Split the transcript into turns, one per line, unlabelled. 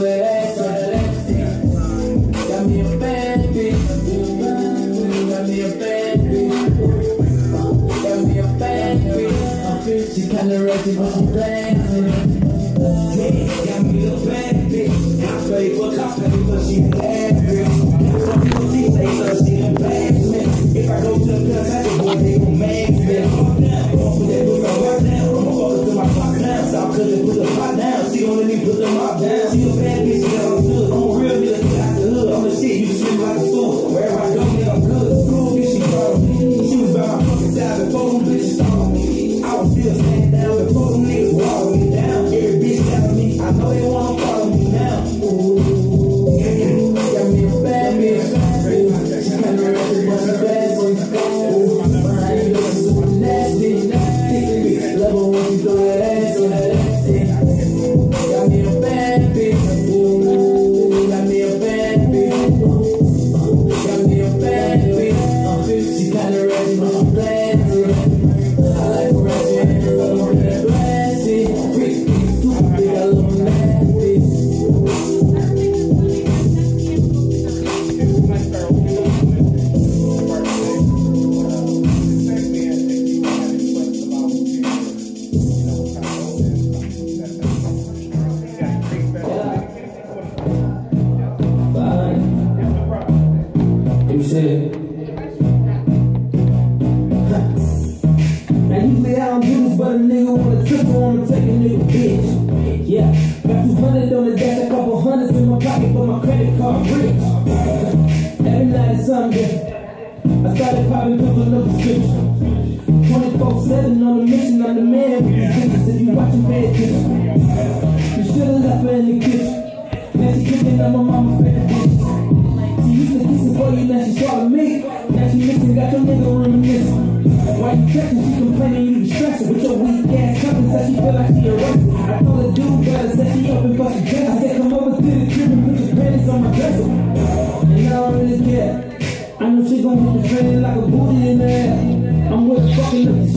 that ass, throw that ass. Got me a bitch. Got me a bitch. Got me a bad bitch. She kinda ratchet, but she dancing.
Yeah, got me a bitch. I pay for company, but she bad me
said. Now usually I don't do this, but a nigga wanna trip, I wanna take a nigga bitch. Yeah, got 200 on the dash, a couple hundreds in my pocket, but my credit card rich. Every night is something different. I started popping pills no prescription. 24 7 on a mission, I'm the man with these bitches. If you watching, pay attention. You should've left her in the kitchen. Now she cooking up my mama favorite dishes. She used to kiss for you, now she swallow me. Now she missing, got your nigga reminiscing. Why you stressing? She complaining you be stressing with your weak ass company. Said she feel like she arrested. I told her dude better, said she up and busted dress. I said come over to the crib and put your panties on my dresser. And I don't really care. I know she gon' hit the fan like a booty in there. I'm with fucking up the shit.